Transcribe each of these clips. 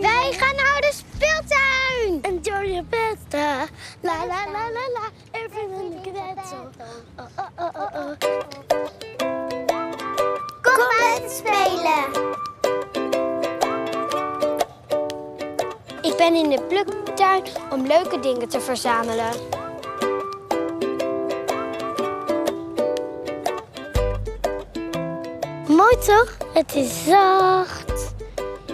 Wij gaan naar de speeltuin. Enjoy your besta. La la la la la. Everyone look at that. Oh oh oh oh oh. Kom uit spelen. Ik ben in de pluktuin om leuke dingen te verzamelen. Mooi toch? Het is zacht.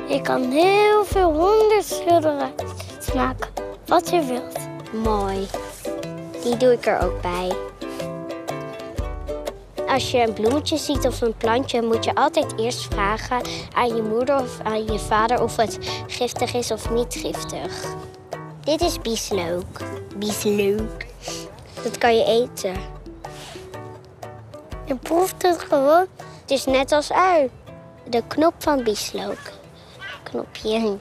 Je kan heel veel honderd schilderijen maken. Wat je wilt. Mooi. Die doe ik er ook bij. Als je een bloemetje ziet of een plantje, moet je altijd eerst vragen aan je moeder of aan je vader of het giftig is of niet giftig. Dit is bieslook. Bieslook. Dat kan je eten. Je proeft het gewoon. Het is net als ui. De knop van bieslook. Knopje.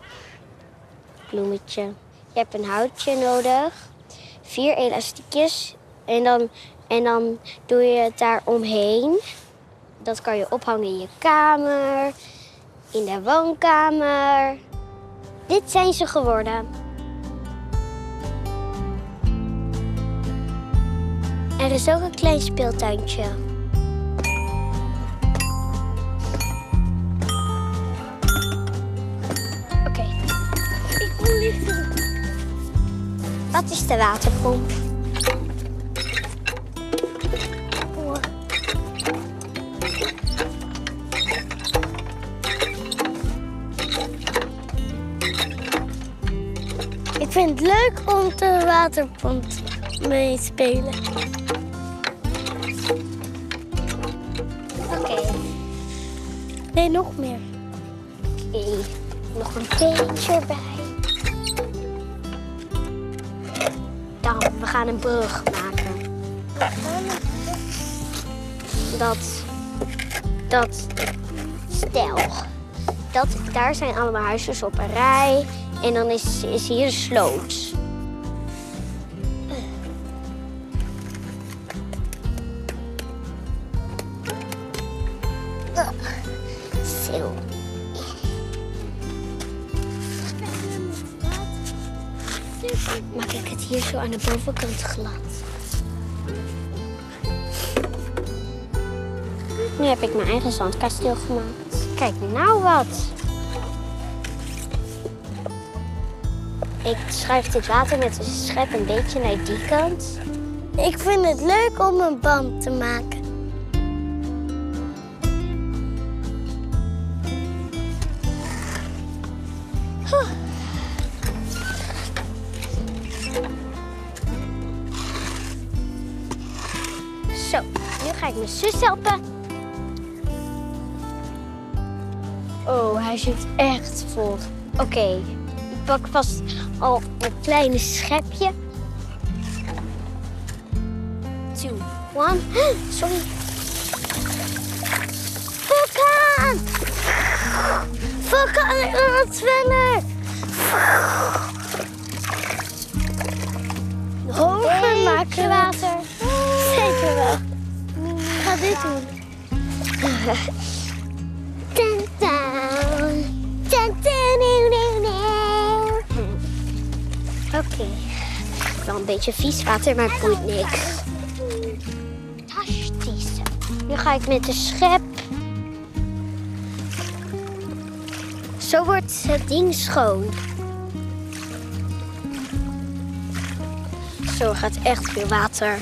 Bloemetje. Je hebt een houtje nodig. Vier elastiekjes. En dan, en dan doe je het daar omheen. Dat kan je ophangen in je kamer. In de woonkamer. Dit zijn ze geworden. Er is ook een klein speeltuintje. Wat is de waterpomp? Ik vind het leuk om de waterpomp mee te spelen. Oké. Nee, nog meer. Oké. Nog een beetje erbij. We gaan een brug maken. Dat, dat, stel, dat, daar zijn allemaal huisjes op een rij. En dan is, is hier een sloot. Zo. Maak ik het hier zo aan de bovenkant glad. Nu heb ik mijn eigen zandkasteel gemaakt. Kijk nou wat. Ik schuif dit water met een schep een beetje naar die kant. Ik vind het leuk om een band te maken. Zo, ga ik mijn zus helpen. Oh, hij zit echt vol. Oké, ik pak vast al een kleine schepje. Two, one. Sorry. Vulkaan! Vulkaan, wil wat zwemmen! Hoger maken water. Zeker wel. Dit doen. Dun. Oké. Wel een beetje vies water, maar het boeit niks. Fantastisch. Nu ga ik met de schep. Zo wordt het ding schoon. Zo gaat echt veel water.